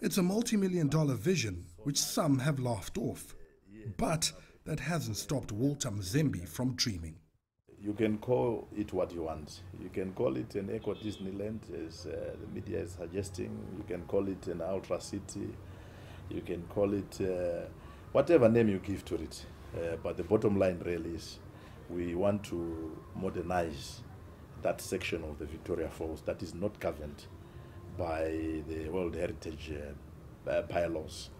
It's a multi million dollar vision, which some have laughed off. But that hasn't stopped Walter Mzembi from dreaming. You can call it what you want. You can call it an eco Disneyland, as uh, the media is suggesting. You can call it an ultra city. You can call it uh, whatever name you give to it. Uh, but the bottom line really is we want to modernize that section of the Victoria Falls that is not governed by the World Heritage uh, uh, bylaws.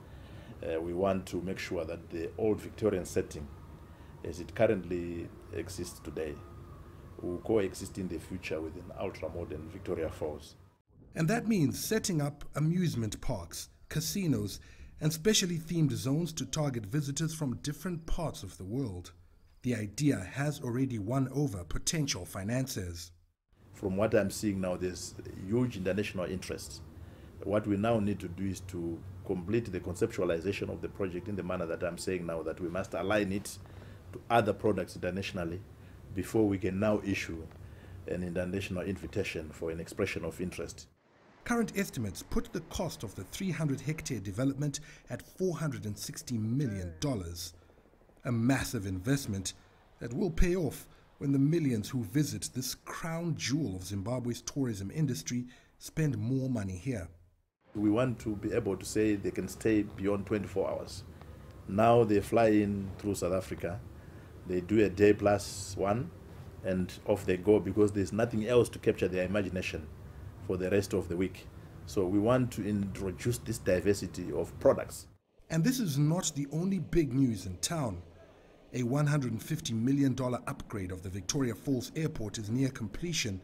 Uh, we want to make sure that the old Victorian setting, as it currently exists today, will coexist in the future with an ultra-modern Victoria Falls. And that means setting up amusement parks, casinos, and specially themed zones to target visitors from different parts of the world. The idea has already won over potential financiers. From what I'm seeing now, there's huge international interest. What we now need to do is to complete the conceptualization of the project in the manner that I'm saying now, that we must align it to other products internationally before we can now issue an international invitation for an expression of interest. Current estimates put the cost of the 300 hectare development at $460 million. A massive investment that will pay off when the millions who visit this crown jewel of Zimbabwe's tourism industry spend more money here. We want to be able to say they can stay beyond 24 hours. Now they fly in through South Africa, they do a day plus one, and off they go because there's nothing else to capture their imagination for the rest of the week. So we want to introduce this diversity of products. And this is not the only big news in town. A $150 million upgrade of the Victoria Falls Airport is near completion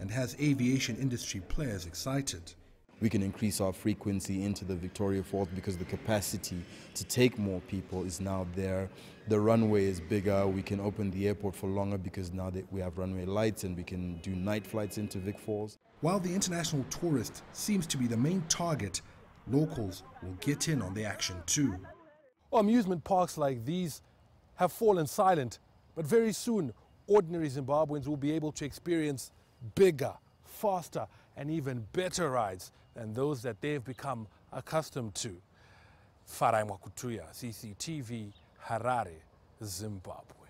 and has aviation industry players excited we can increase our frequency into the Victoria Falls because the capacity to take more people is now there. The runway is bigger. We can open the airport for longer because now that we have runway lights and we can do night flights into Vic Falls. While the international tourist seems to be the main target, locals will get in on the action too. amusement parks like these have fallen silent, but very soon ordinary Zimbabweans will be able to experience bigger, faster, and even better rides than those that they've become accustomed to. Farai Mwakutuya, CCTV, Harare, Zimbabwe.